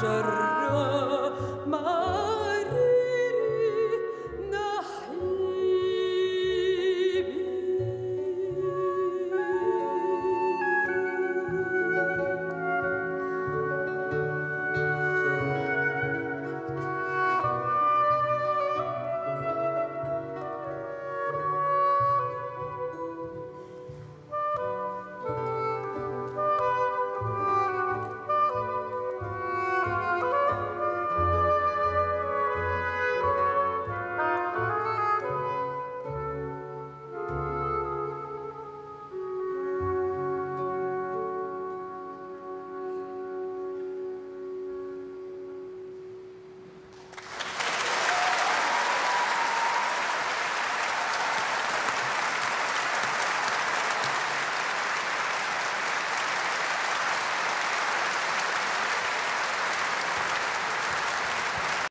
جرب